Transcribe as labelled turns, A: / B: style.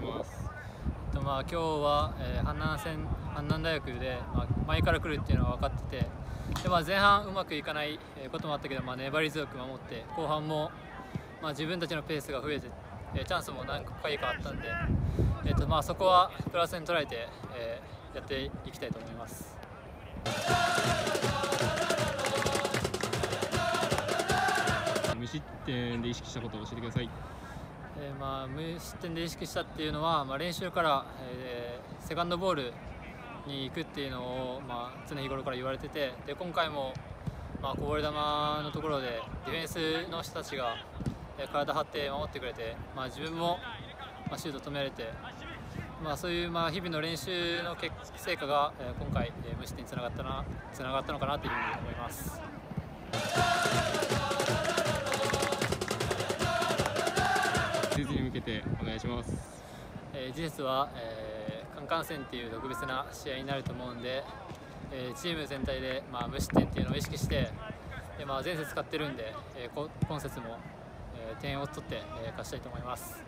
A: ます
B: えっとまあ今日は、えー、阪南戦阪南大学で、まあ、前から来るっていうのは分かっててで、まあ、前半うまくいかないこともあったけど、まあ、粘り強く守って後半も、まあ、自分たちのペースが増えて、えー、チャンスも何回かあったんで、えっとまあ、そこはプラスに捉えて、えー、やっていきたいと思います。
A: 無失点で意識したことを教えてください。
B: えー、まあ、無失点で意識したっていうのは、まあ、練習から、えー、セカンドボールに行くっていうのを、まあ、常日頃から言われててで今回も、まあ、こぼれ球のところでディフェンスの人たちが、えー、体張って守ってくれて、まあ、自分も、まあ、シュート止められて、まあ、そういう、まあ、日々の練習の成果が、えー、今回、えー、無失点につながったなつながったのかなというふうに思います。
A: てお願いします、
B: えー、事実は、えー、カンカン戦っていう特別な試合になると思うんで、えー、チーム全体で、まあ、無失点っていうのを意識してで、まあ、前節勝ってるんで、えー、今節も、えー、点を取って、えー、勝ちたいと思います。